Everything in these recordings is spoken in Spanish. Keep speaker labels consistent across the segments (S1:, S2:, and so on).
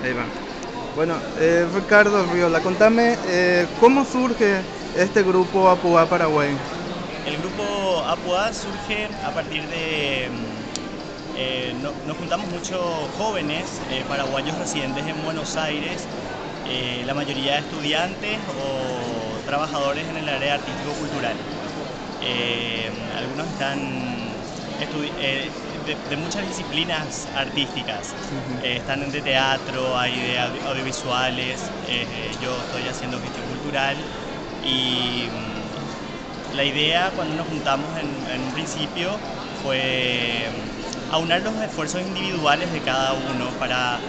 S1: Ahí va. Bueno, eh, Ricardo Riola, contame eh, cómo surge este grupo Apuá Paraguay.
S2: El grupo Apuá surge a partir de... mm, eh, no- nos juntamos muchos jóvenes paraguayos residentes en Buenos Aires, la mayoría estudiantes o trabajadores en el área artístico-cultural. Algunos están de, de muchas disciplinas artísticas. Eh, están de teatro, hay de audio- audiovisuales, eh, yo estoy haciendo gestión cultural y mm, la idea cuando nos juntamos en, en un principio fue mm, aunar los esfuerzos individuales de cada uno para,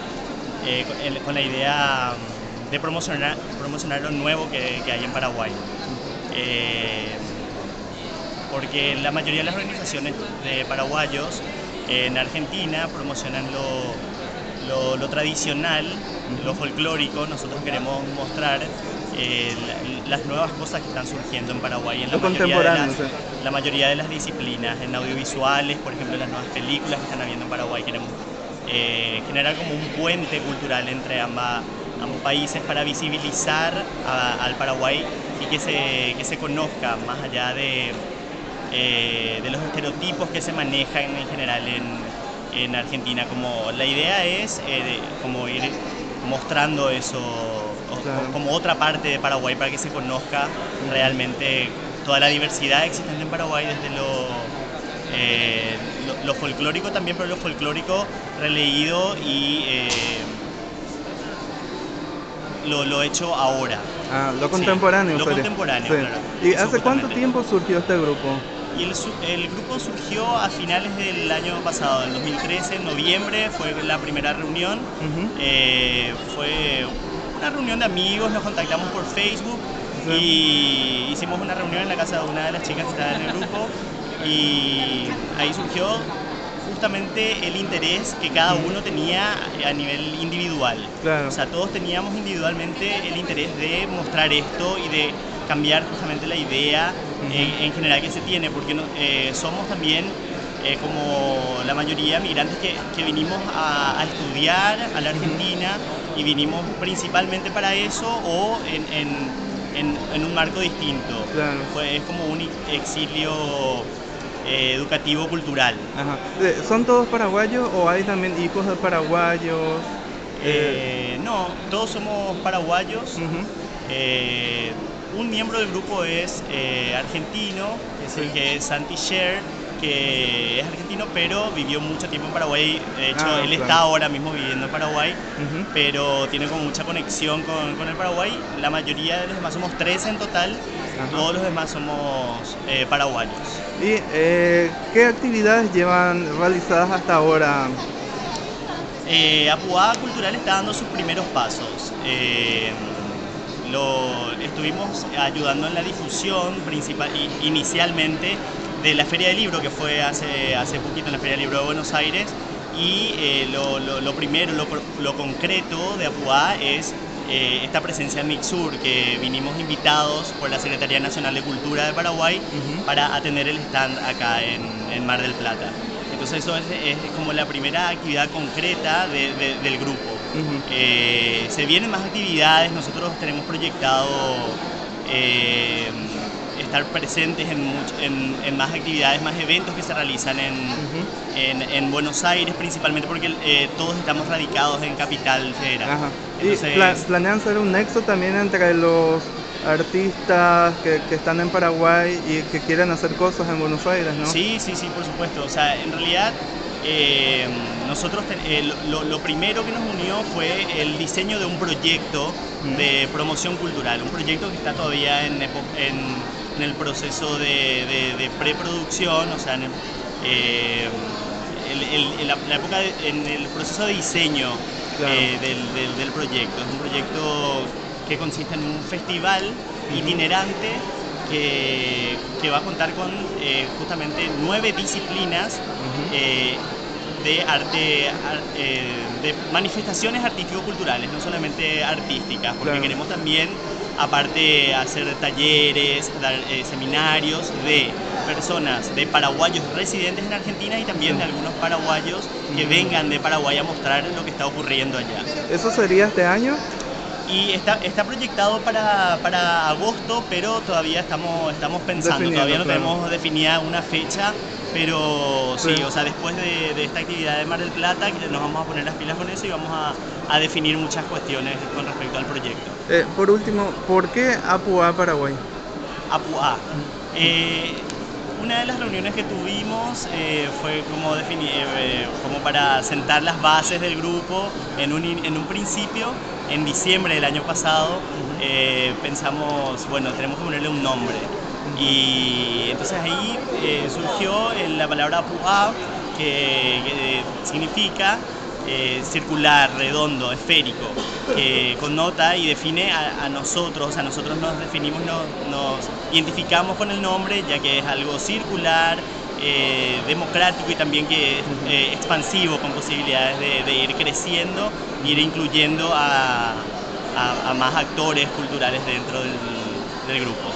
S2: eh, con, el- con la idea mm, de promocionar, promocionar lo nuevo que, que hay en Paraguay. Eh, porque la mayoría de las organizaciones de paraguayos en Argentina promocionan lo, lo- lo tradicional, lo folclórico. Nosotros queremos mostrar eh, la- las nuevas cosas que están surgiendo en Paraguay en la mayoría, de las, la mayoría de las disciplinas, en audiovisuales, por ejemplo, las nuevas películas que están habiendo en Paraguay. Queremos eh, generar como un puente cultural entre ambas, ambos países para visibilizar a- al Paraguay y que se, que se conozca más allá de, eh, de los estereotipos que se manejan en general en, en Argentina. Como la idea es eh, como ir mostrando eso o- como otra parte de Paraguay para que se conozca realmente toda la diversidad existente en Paraguay desde lo, eh, lo, lo folclórico también, pero lo folclórico releído y eh, lo, lo hecho ahora.
S1: Ah, lo
S2: Sí,
S1: contemporáneo.
S2: lo contemporáneo,
S1: Sí.
S2: claro.
S1: ¿Y hace cuánto tiempo surgió este grupo?
S2: Y el, el grupo surgió a finales del año pasado, en 2013, en noviembre, fue la primera reunión. Eh, fue una reunión de amigos, nos contactamos por Facebook
S1: Sí.
S2: y hicimos una reunión en la casa de una de las chicas que estaba en el grupo y ahí surgió justamente el interés que cada uno tenía a nivel individual.
S1: Claro.
S2: O sea, todos teníamos individualmente el interés de mostrar esto y de cambiar justamente la idea en, en general que se tiene, porque eh, somos también, eh, como la mayoría, migrantes que, que vinimos a, a estudiar a la Argentina y vinimos principalmente para eso o en, en- en- en un marco distinto.
S1: Claro.
S2: Fue, es como un exilio eh, educativo cultural.
S1: Ajá. Eh, ¿Son todos paraguayos o hay también hijos de paraguayos?
S2: Eh, no, todos somos paraguayos. Eh, un miembro del grupo es eh, argentino, es el que es Santi Sher, que es argentino, pero vivió mucho tiempo en Paraguay. De hecho,
S1: Ah,
S2: él
S1: claro.
S2: está ahora mismo viviendo en Paraguay, pero tiene como mucha conexión con, con el Paraguay. La mayoría de los demás somos tres en total,
S1: Ajá.
S2: todos los demás somos eh, paraguayos.
S1: ¿Y eh, qué actividades llevan realizadas hasta ahora?
S2: Eh, Apuada Cultural está dando sus primeros pasos. Eh, lo, estuvimos ayudando en la difusión principal, inicialmente de la Feria del Libro, que fue hace, hace poquito en la Feria del Libro de Buenos Aires. Y eh, lo, lo- lo primero, lo, lo concreto de Apuá es eh, esta presencia en Mixur, que vinimos invitados por la Secretaría Nacional de Cultura de Paraguay
S1: Ujú.
S2: para atender el stand acá en, en Mar del Plata. Entonces eso es, es como la primera actividad concreta de- de- del grupo.
S1: Ujú.
S2: Eh, se vienen más actividades, nosotros tenemos proyectado eh, estar presentes en, much- en- en más actividades, más eventos que se realizan en, en- en Buenos Aires, principalmente porque eh, todos estamos radicados en Capital Federal.
S1: Ajá. ¿Y pla- planean hacer un nexo también entre los artistas que, que están en Paraguay y que quieren hacer cosas en Buenos Aires, no?
S2: Sí, sí, sí, por supuesto. O sea, en realidad eh, nosotros ten- eh, lo, lo primero que nos unió fue el diseño de un proyecto
S1: Mm.
S2: de promoción cultural, un proyecto que está todavía en, en- en el proceso de, de- de preproducción, o sea, en el, eh, el- el- en la, la época, de- en el proceso de diseño
S1: Claro.
S2: eh, del, del- del proyecto. Es un proyecto que consiste en un festival itinerante que, que va a contar con eh, justamente nueve disciplinas de arte, eh, de manifestaciones artístico-culturales, no solamente artísticas, porque queremos también, aparte, hacer talleres, dar eh, seminarios de personas, de paraguayos residentes en Argentina y también de algunos paraguayos que vengan de Paraguay a mostrar lo que está ocurriendo allá.
S1: ¿Eso sería este año?
S2: Y está, está proyectado para, para agosto, pero todavía estamos, estamos pensando, todavía no tenemos definida una fecha, pero sí, o sea, después de, esta actividad de Mar del Plata, nos vamos a poner las pilas con eso y vamos a, a definir muchas cuestiones con respecto al proyecto.
S1: Eh, por último, ¿por qué APUA Paraguay?
S2: APUA. Eh, una de las reuniones que tuvimos eh, fue como, definir, eh, como para sentar las bases del grupo en un, en un principio, en diciembre del año pasado, pensamos, bueno, tenemos que ponerle un nombre. Y entonces ahí surgió la palabra PUA, que, que significa eh, circular, redondo, esférico, que connota y define a, nosotros, a nosotros nos definimos, nos, identificamos con el nombre, ya que es algo circular, eh, democrático y también que es eh, expansivo, con posibilidades de, ir creciendo ir incluyendo a, más actores culturales dentro del, grupo.